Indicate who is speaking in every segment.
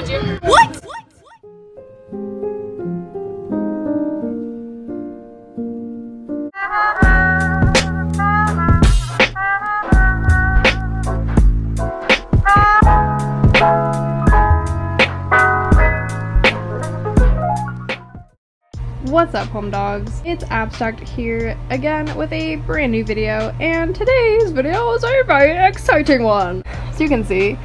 Speaker 1: told you. What?
Speaker 2: What's up home dogs? It's Abstract here again with a brand new video and today's video is a very exciting one. As you can see,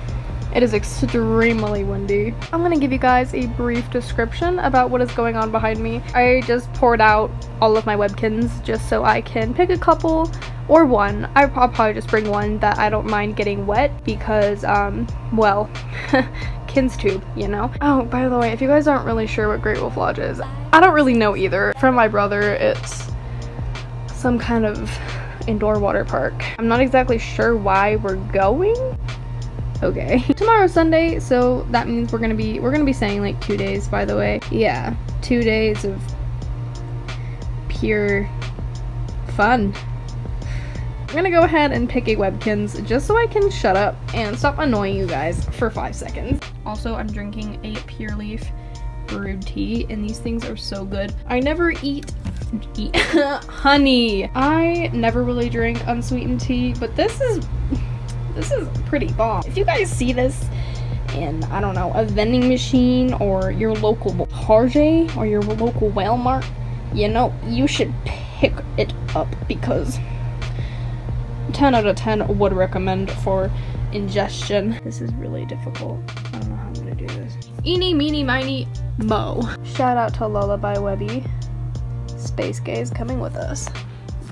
Speaker 2: it is extremely windy. I'm gonna give you guys a brief description about what is going on behind me. I just poured out all of my Webkinz just so I can pick a couple or one. I'll probably just bring one that I don't mind getting wet because, um, well, KinzTube, you know? Oh, by the way, if you guys aren't really sure what Great Wolf Lodge is, I don't really know either. From my brother, it's some kind of indoor water park. I'm not exactly sure why we're going. Okay. Tomorrow's Sunday, so that means we're gonna be we're gonna be staying like two days by the way. Yeah, two days of pure fun. I'm gonna go ahead and pick a Webkinz just so I can shut up and stop annoying you guys for five seconds. Also, I'm drinking a Pure Leaf brewed tea and these things are so good. I never eat, eat honey. I never really drink unsweetened tea, but this is, this is pretty bomb. If you guys see this in, I don't know, a vending machine or your local Target or your local Walmart, you know, you should pick it up because 10 out of 10 would recommend for ingestion. This is really difficult. I don't know how I'm gonna do this. Eeny, meeny, miny, mo. Shout out to Lullaby Webby. Space Gaze coming with us.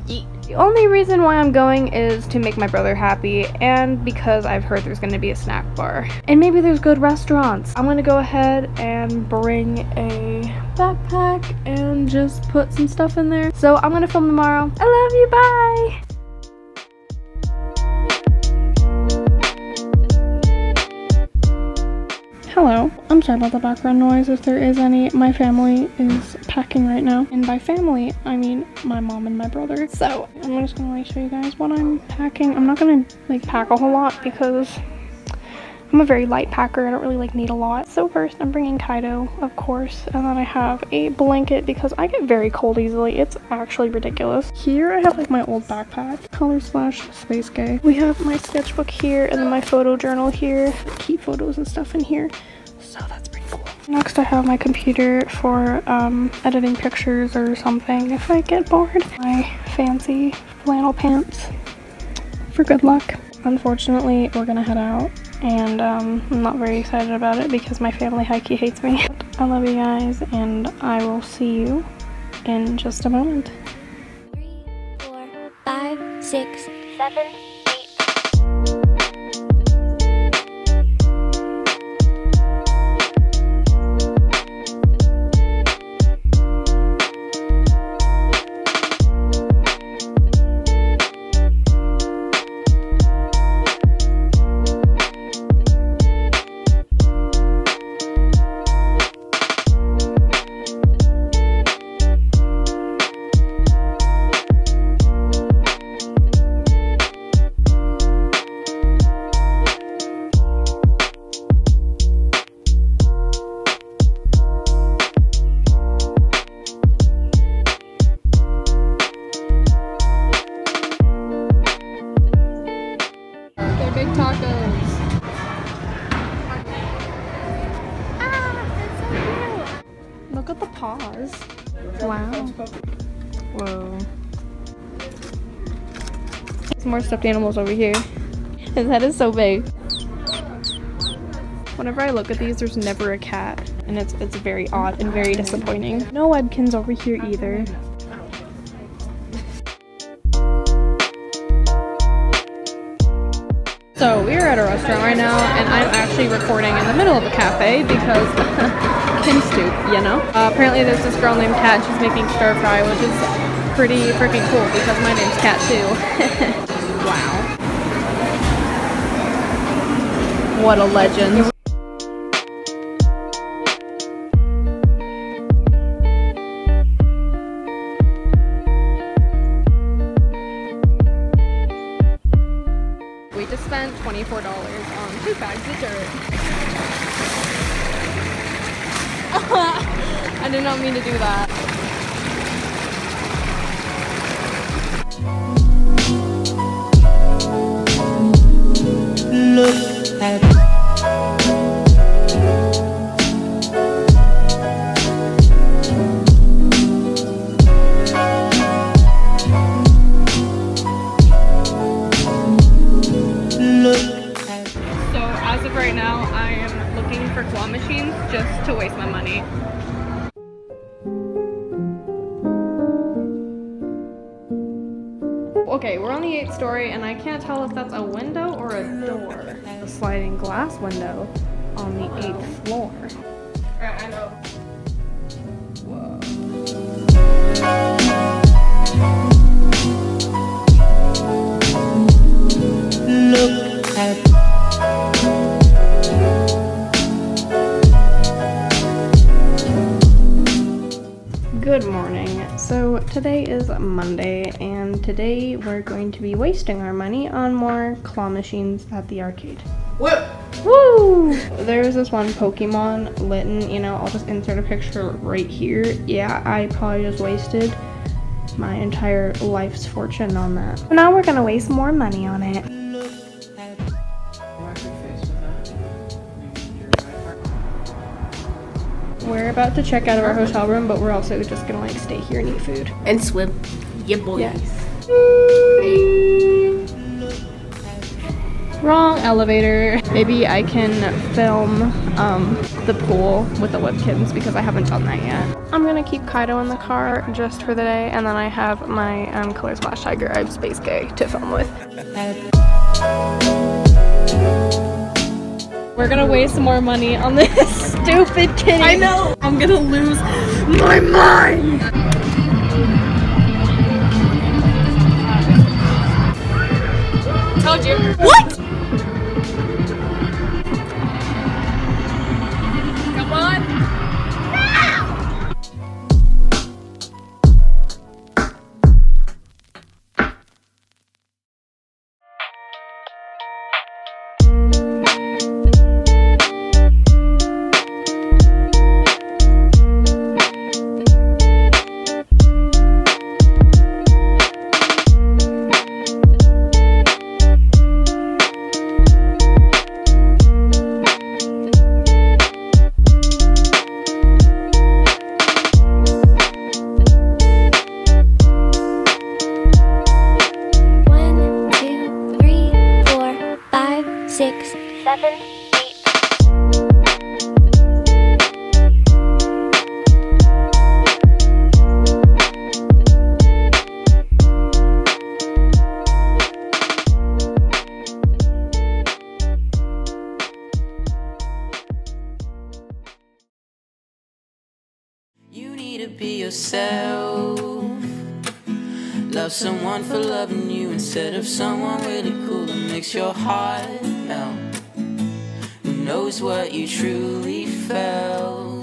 Speaker 2: The only reason why I'm going is to make my brother happy and because I've heard there's going to be a snack bar. And maybe there's good restaurants. I'm going to go ahead and bring a backpack and just put some stuff in there. So I'm going to film tomorrow. I love you. Bye. Hello. I'm sorry about the background noise if there is any. My family is packing right now. And by family, I mean my mom and my brother. So I'm just gonna like show you guys what I'm packing. I'm not gonna like pack a whole lot because I'm a very light packer. I don't really like need a lot. So first I'm bringing Kaido, of course. And then I have a blanket because I get very cold easily. It's actually ridiculous. Here I have like my old backpack, Color Splash Space Gay. We have my sketchbook here and then my photo journal here. keep photos and stuff in here. So that's pretty cool. Next I have my computer for um, editing pictures or something if I get bored. My fancy flannel pants for good luck. Unfortunately, we're gonna head out and um, I'm not very excited about it because my family hikey hates me. I love you guys and I will see you in just a moment.
Speaker 3: Three, four, five, six, seven,
Speaker 2: paws. Wow. Whoa. There's more stuffed animals over here. His head is so big. Whenever I look at these, there's never a cat. And it's, it's very odd and very disappointing. No Webkinz over here either. So we're at a restaurant right now and I'm actually recording in the middle of a cafe because KinzTube, you know? Uh, apparently there's this girl named Kat, she's making stir fry, which is pretty freaking cool because my name's Kat too. wow. What a legend. We just spent $24 on two bags of dirt. Did not mean to do that.
Speaker 1: Look at
Speaker 2: Okay, we're on the eighth story, and I can't tell if that's a window or a door. A sliding glass window on the eighth floor. I know. Whoa. Today is Monday, and today we're going to be wasting our money on more claw machines at the arcade.
Speaker 1: Whoop!
Speaker 2: Woo! There's this one Pokemon Litten, you know, I'll just insert a picture right here. Yeah, I probably just wasted my entire life's fortune on that. Now we're gonna waste more money on it. We're about to check out of our hotel room, but we're also just gonna like stay here and eat food.
Speaker 4: and swim. Yeah, boy.
Speaker 2: Yes. Wrong elevator. Maybe I can film um, the pool with the Webkinz because I haven't done that yet. I'm gonna keep Kaido in the car just for the day, and then I have my um, Color Splash Tiger. I have Space Gay to film with. We're gonna waste more money on this stupid kitty. I know. I'm gonna lose my mind.
Speaker 4: Told you. What?
Speaker 1: To be yourself. Love someone for loving you instead of someone really cool that makes your heart melt. Who knows what you truly felt?